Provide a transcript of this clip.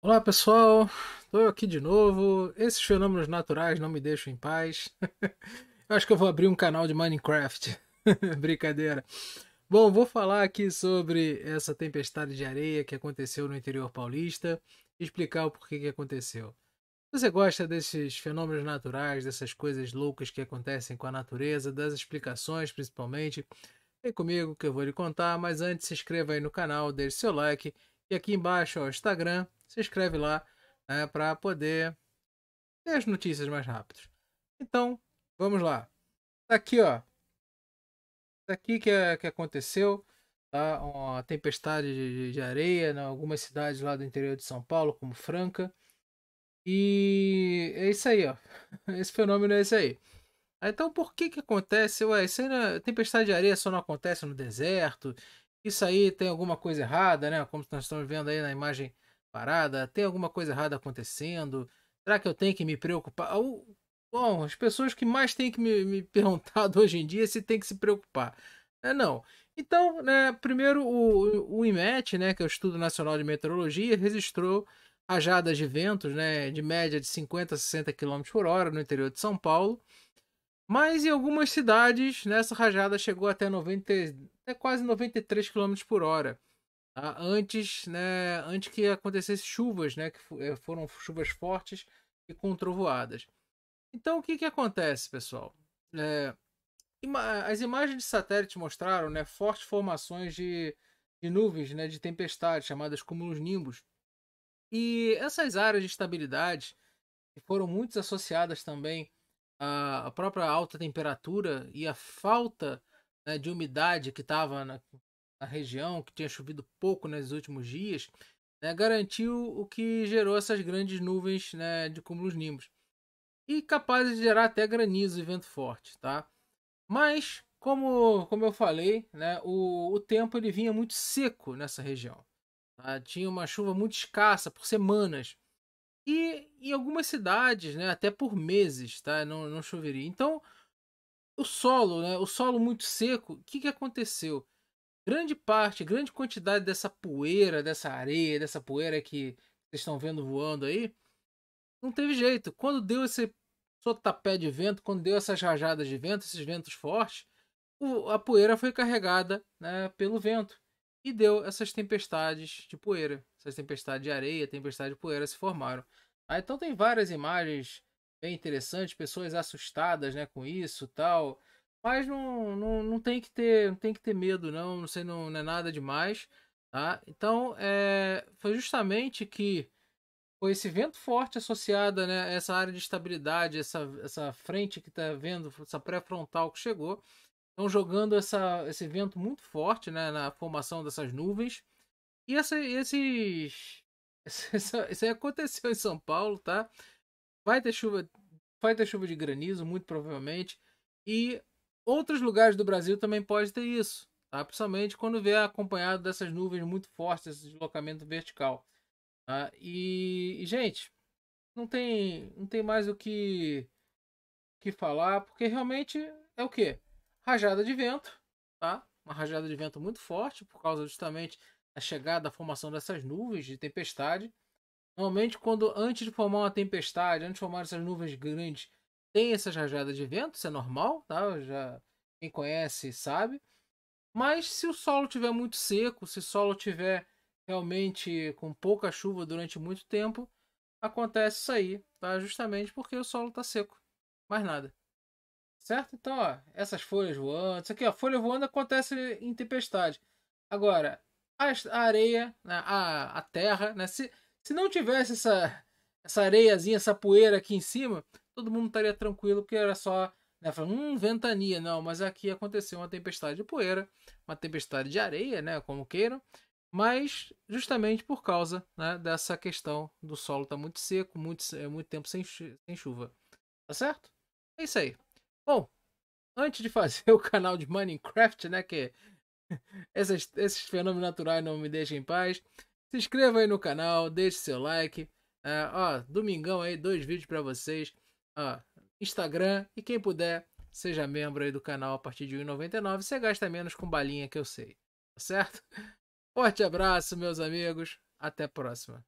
Olá pessoal, estou aqui de novo. Esses fenômenos naturais não me deixam em paz. eu acho que eu vou abrir um canal de Minecraft. Brincadeira. Bom, vou falar aqui sobre essa tempestade de areia que aconteceu no interior paulista e explicar o porquê que aconteceu. Se você gosta desses fenômenos naturais, dessas coisas loucas que acontecem com a natureza, das explicações principalmente, vem comigo que eu vou lhe contar. Mas antes, se inscreva aí no canal, deixe seu like e aqui embaixo o Instagram se inscreve lá né, para poder ter as notícias mais rápidas. Então, vamos lá. Tá aqui, ó. Tá aqui que, é, que aconteceu. Tá? Uma tempestade de, de areia em algumas cidades lá do interior de São Paulo, como Franca. E é isso aí, ó. Esse fenômeno é esse aí. Então, por que que acontece? Ué, isso aí não, tempestade de areia só não acontece no deserto. Isso aí tem alguma coisa errada, né? Como nós estamos vendo aí na imagem parada? Tem alguma coisa errada acontecendo? Será que eu tenho que me preocupar? Bom, as pessoas que mais têm que me, me perguntar hoje em dia é se tem que se preocupar. É, não. Então, né, primeiro o, o IMET, né, que é o Estudo Nacional de Meteorologia, registrou rajadas de ventos né, de média de 50 a 60 km por hora no interior de São Paulo. Mas em algumas cidades, nessa rajada chegou até, 90, até quase 93 km por hora. Tá? Antes, né, antes que acontecesse chuvas, né, que eh, foram chuvas fortes e com trovoadas. Então, o que, que acontece, pessoal? É, as imagens de satélite mostraram né, fortes formações de, de nuvens né, de tempestade, chamadas cúmulos nimbus. E essas áreas de estabilidade foram muito associadas também à própria alta temperatura e à falta né, de umidade que estava a região, que tinha chovido pouco nos últimos dias, né, garantiu o que gerou essas grandes nuvens né, de cúmulos nimbus. E capazes de gerar até granizo e vento forte, tá? Mas, como, como eu falei, né, o, o tempo ele vinha muito seco nessa região. Tá? Tinha uma chuva muito escassa por semanas. E em algumas cidades, né, até por meses, tá? não, não choveria. Então, o solo, né, o solo muito seco, o que, que aconteceu? grande parte, grande quantidade dessa poeira, dessa areia, dessa poeira que vocês estão vendo voando aí, não teve jeito. Quando deu esse sotapé de vento, quando deu essas rajadas de vento, esses ventos fortes, a poeira foi carregada né, pelo vento e deu essas tempestades de poeira, essas tempestades de areia, tempestade de poeira se formaram. Ah, então tem várias imagens bem interessantes, pessoas assustadas né, com isso, tal. Mas não, não, não tem que ter, não tem que ter medo, não. Não sei, não, não é nada demais, tá? Então, é, foi justamente que foi esse vento forte associado né, a essa área de estabilidade, essa, essa frente que está vendo, essa pré-frontal que chegou, estão jogando essa, esse vento muito forte né, na formação dessas nuvens. E essa, esses. Isso aí aconteceu em São Paulo, tá? Vai ter chuva, vai ter chuva de granizo, muito provavelmente. E Outros lugares do Brasil também pode ter isso, tá? principalmente quando vier acompanhado dessas nuvens muito fortes, esse deslocamento vertical. Tá? E, e, gente, não tem, não tem mais o que, que falar, porque realmente é o que? Rajada de vento, tá? Uma rajada de vento muito forte, por causa justamente da chegada, da formação dessas nuvens de tempestade. Normalmente, quando antes de formar uma tempestade, antes de formar essas nuvens grandes, tem essas rajadas de vento, isso é normal, tá? Já quem conhece sabe. Mas se o solo tiver muito seco, se o solo tiver realmente com pouca chuva durante muito tempo, acontece isso aí, tá? Justamente porque o solo está seco. Mais nada. Certo? Então, ó, essas folhas voando, isso aqui, ó, folha voando acontece em tempestade. Agora, a, areia, né, a, a terra, né? Se, se não tivesse essa, essa areiazinha, essa poeira aqui em cima, todo mundo estaria tranquilo, porque era só né, falando, hum, ventania. Não, mas aqui aconteceu uma tempestade de poeira, uma tempestade de areia, né, como queiram, mas justamente por causa né, dessa questão do solo estar tá muito seco, muito, é, muito tempo sem, sem chuva. Tá certo? É isso aí. Bom, antes de fazer o canal de Minecraft, né, que esses, esses fenômenos naturais não me deixam em paz, se inscreva aí no canal, deixe seu like. É, ó, domingão aí, dois vídeos para vocês. Ó, Instagram e quem puder, seja membro aí do canal a partir de R$1,99. Você gasta menos com balinha que eu sei. Tá certo? Forte abraço, meus amigos. Até a próxima.